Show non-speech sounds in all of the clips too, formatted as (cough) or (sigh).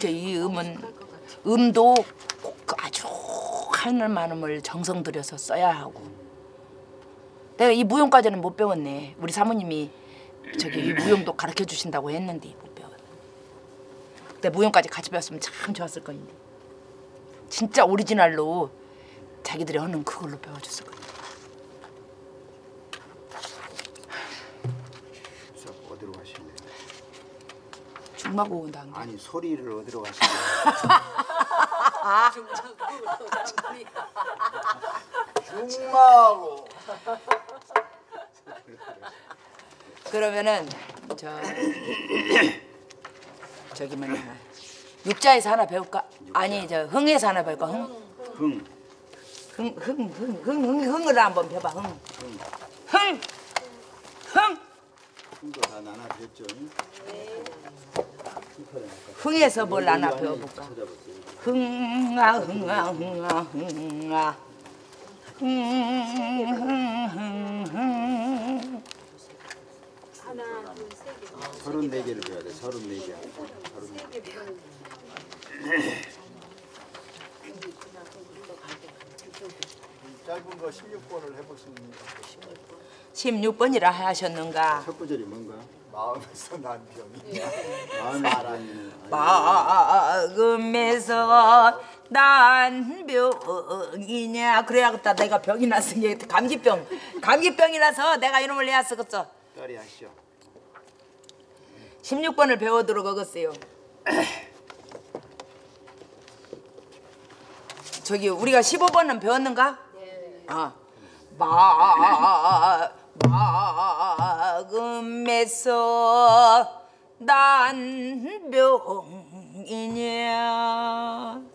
그렇게 이 음은 음도 꼭 아주 하늘 많음을 정성 들여서 써야 하고. 내가 이 무용까지는 못 배웠네. 우리 사모님이 저기 이 무용도 가르쳐 주신다고 했는데 못 배웠네. 근데 무용까지 같이 배웠으면 참 좋았을 건데. 진짜 오리지널로 자기들이 하는 그걸로 배워줬을 건데 자꾸 어디로 가실래요? 죽마고 온다 한 게. 아니 소리를 어디로 가실래요? 중마고 그러면은 저 저기 뭐냐 육자에서 하나 배울까? 아니 저 흥에서 하나 배울까? 흥? 흥 흥, 흥, 흥, 흥, 흥, 흥을 한번 배봐. 흥. 흥. 흥. 흥도 다 나눠 줬죠? 흥에서 뭘 하나 배워볼까? 흥아, 흥아, 흥아, 흥아. 서른 네 개를 배워야 돼. 서른 네 개. 서른 네 개. 짧은 거 16번을 해보십니다. 16번이라 하셨는가? 첫 구절이 뭔가? 마음에서 난 병이. 마음의 사랑이는 마음에서 난 병이냐 그래야겠다 내가 병이 났으니 감기병 감기병이라서 내가 이름을 내야 쓰겠어 딸이 하시오. 16번을 배워도록 하겠어요 저기 우리가 15번은 배웠는가? 네. 아. 마, 마 음에서 난 병이냐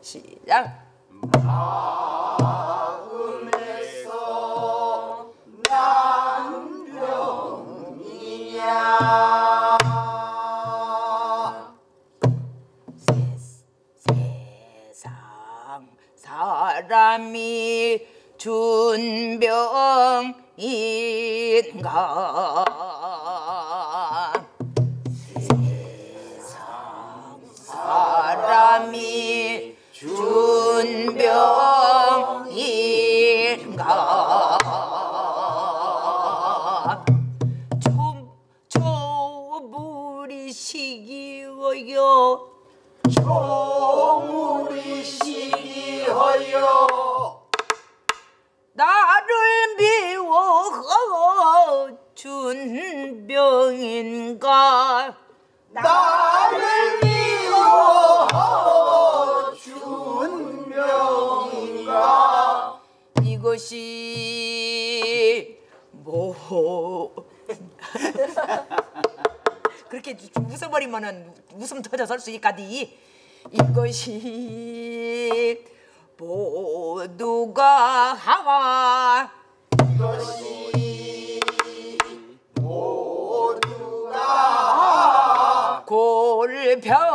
시작 세상 사람이 준 병인가 준 병인가. 좀 조물이 시기어요 조물이 시기어요 나를 미워 준 병인가? 나를 웃어버리면은 웃음 터져 설 수 있까디. 이것이 모두가 하와. 이것이 모두가 골병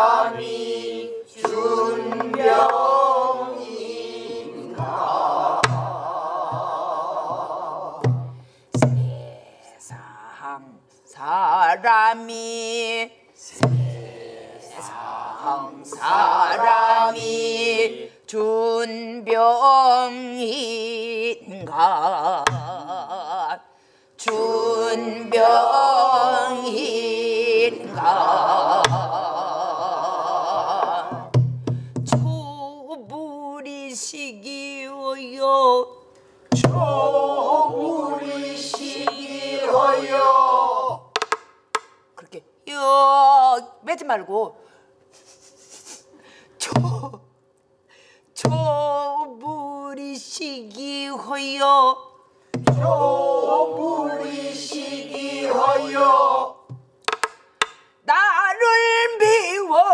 사람이 세상 사람이 세상 사람이 준 병인가? 준 병인가 빼지 말고. 초 초불이 시기 허여. 우리 시기하여. 나를 미워하오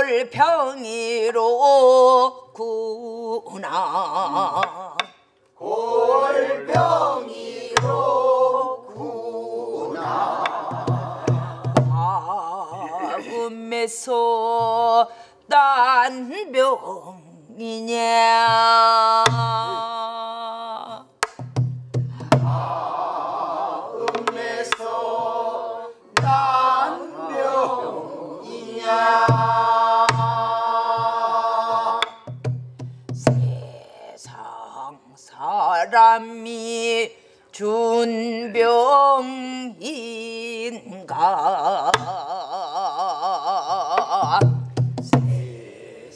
골평이로 구나. 골병이로 구나. 마음에서 난 병이냐. 음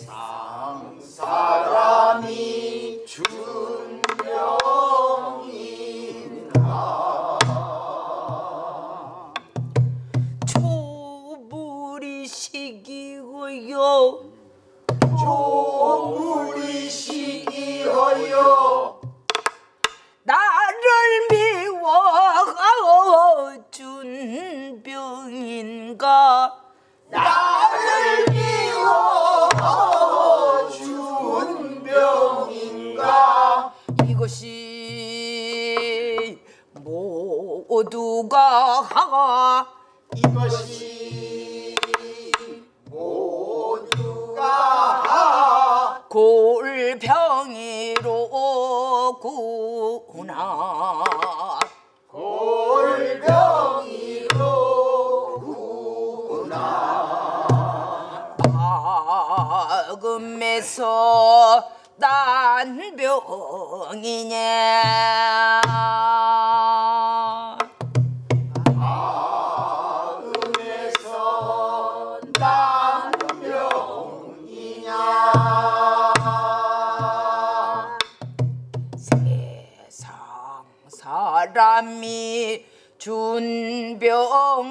사 하가 이것이 모두가 골병이로 구나. 골병이로 구나. 마음에서 난 병이냐 준 병인가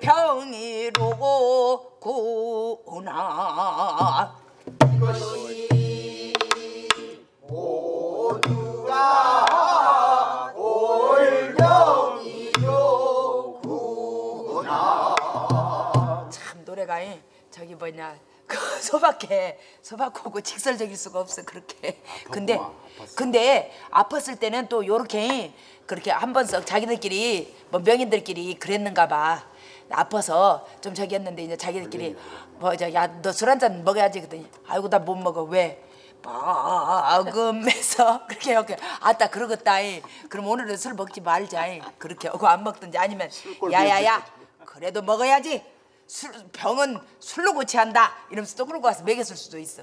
골평이로 구나 이것이 모두가 골병이로 구나. 참 노래가 이, 저기 뭐냐 그 소박해 소박하고 직설적일 수가 없어 그렇게. 근데 아팠어. 근데 아팠을 때는 또 요렇게 그렇게 한 번 썩 자기들끼리 뭐 명인들끼리 그랬는가 봐 아파서 좀 저기 했는데 이제 자기들끼리 뭐저야너 술 한 잔 먹어야지. 그랬더니 아이고 나 못 먹어. 왜? 마음에서 (laughs) 그렇게 이렇게 아따 그러겠다 이. 그럼 오늘은 술 먹지 말자 이. 그렇게 하고 안 먹든지 아니면 야야야 그래도 먹어야지. 술 병은 술로 고치한다. 이러면서 또 그러고 와서 먹였을 수도 있어.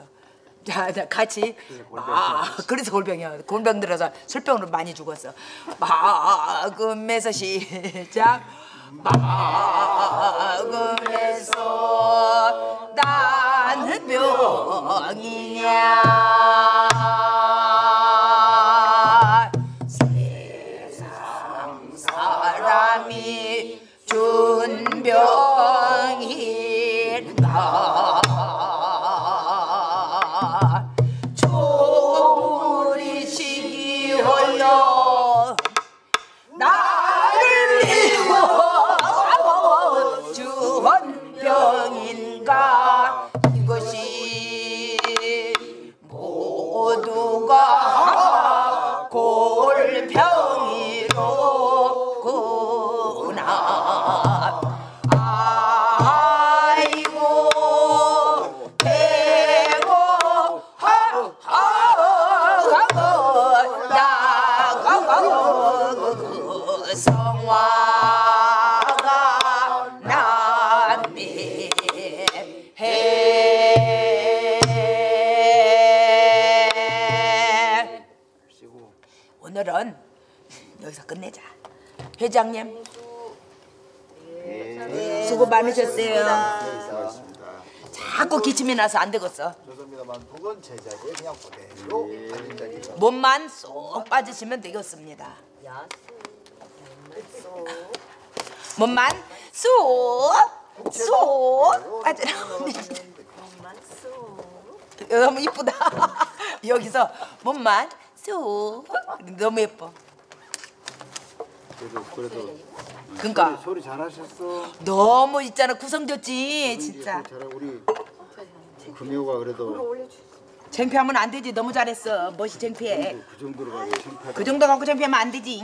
자, 자, 같이. 아 그래서 골병이야. 골병 들어서 술병으로 많이 죽었어. 마금에서 시작 마금에서 나는 병이냐 여기서 끝내자 회장님 수고 많으셨어요 수고하셨습니다. 자꾸 기침이 나서 안 되겠어 죄송합니다만 북은 제자리에 그냥 그대로 앉은 자리가 몸만 쏙 빠지시면 되겠습니다. 몸만 쏙쏙 빠져. (laughs) 너무 이쁘다. (laughs) 여기서 몸만 쏙 너무 예뻐. 그래도 그래도 그러니까 소리 잘하셨어. 너무 있잖아 구성 좋지 진짜. 잘 우리 금요가 그래도 창피하면 안 되지 너무 잘했어. 멋이 창피해. 그 정도로 가고 심파. 그 정도 갖고 창피하면 안 되지.